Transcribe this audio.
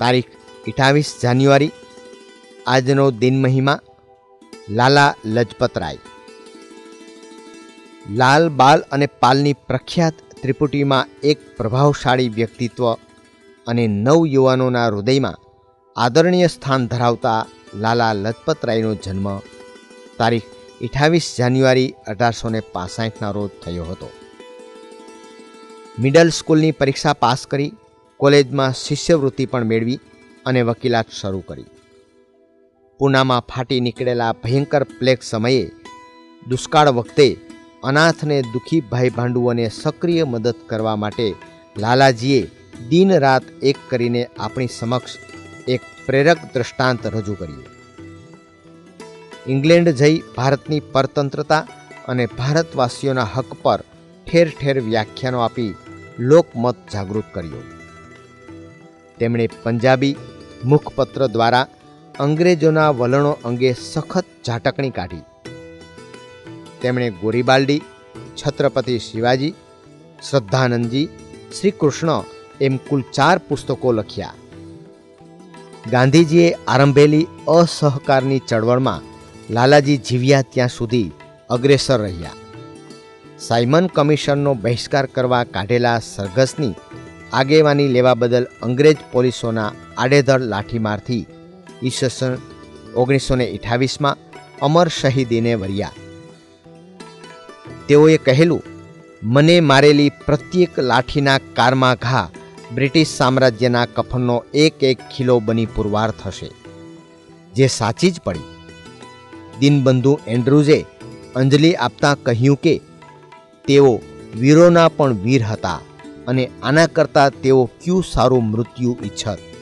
તારીખ અઠાવીસ જાન્યુઆરી, આજનો દિન મહિમા, લાલા લજપતરાય. લાલ બાલ અને પાલની પ્રખ્યાત ત્રિપુટીમાં એક પ્રભાવશાળી વ્યક્તિત્વ અને નવ યુવાનોના હૃદયમાં આદરણીય સ્થાન ધરાવતા લાલા લજપતરાયનો જન્મ તારીખ અઠાવીસ જાન્યુઆરી અઢારસો ને પાસઠના રોજ થયો હતો. મિડલ સ્કૂલની પરીક્ષા પાસ કરી કોલેજમાં શિષ્યવૃત્તિ પણ મેળવી અને વકીલાત શરૂ કરી. પૂનામાં ફાટી નીકળેલા ભયંકર પ્લેગ સમયે દુષ્કાળ વખતે અનાથને દુઃખી ભાઈ ભાંડુઓને સક્રિય મદદ કરવા માટે લાલાજીએ દિન રાત એક કરીને આપણી સમક્ષ એક પ્રેરક દ્રષ્ટાંત રજૂ કર્યું. ઇંગ્લેન્ડ જઈ ભારતની પરતંત્રતા અને ભારતવાસીઓના હક પર ઠેર ઠેર વ્યાખ્યાનો આપી લોકમત જાગૃત કર્યો. તેમણે પંજાબી મુખપત્ર દ્વારા અંગ્રેજોના વલણો અંગે સખત ઝાટકણી કાઢી. તેમણે ગોરીબાલ્ડી, છત્રપતિ શિવાજી, શ્રદ્ધાનંદજી શ્રી કૃષ્ણ એમ કુલ ચાર પુસ્તકો લખ્યા. ગાંધીજીએ આરંભેલી અસહકારની ચળવળમાં લાલાજી જીવ્યા ત્યાં સુધી અગ્રેસર રહ્યા. સાયમન કમિશનનો બહિષ્કાર કરવા કાઢેલા સરઘસની આગેવાની લેવા બદલ અંગ્રેજ પોલીસોના આડેધડ લાઠીમારથી ઈસસન ઓગણીસો ને અઠાવીસમાં અમર શહીદીને વર્યા તેઓએ કહેલું, મને મારેલી પ્રત્યેક લાઠીના કારમાં ઘા બ્રિટિશ સામ્રાજ્યના કફનનો એક એક ખીલો બની પુરવાર થશે. જે સાચી જ પડી. દિનબંધુ એન્ડ્રુઝે અંજલિ આપતા કહ્યું કે, તેઓ વીરોના પણ વીર હતા. અને આના કરતાં તેઓ ક્યુ સારું મૃત્યુ ઈચ્છત?